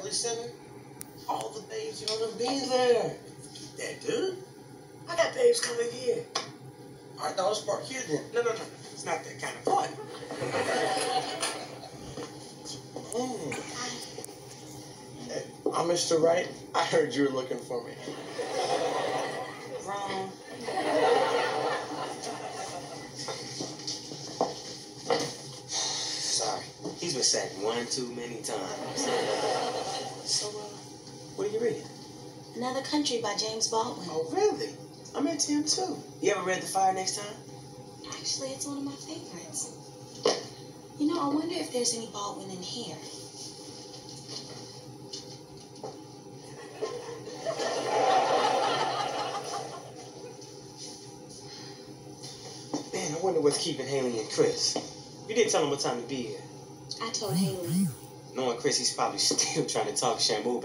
Beverly Center, all the babes are gonna be there. That dude? I got babes coming here. All right, now let's park here then. No, no, no. It's not that kind of party. Mm. Hey, I'm Mr. Wright. I heard you were looking for me. Sorry. He's been sacked one too many times. So, uh, What are you reading? Another Country by James Baldwin. Oh, really? I'm into him too. You ever read The Fire Next Time? Actually, it's one of my favorites. You know, I wonder if there's any Baldwin in here. Man, I wonder what's keeping Haley and Chris. You didn't tell them what time to be here. I told Haley. Knowing Chris, he's probably still trying to talk Shamu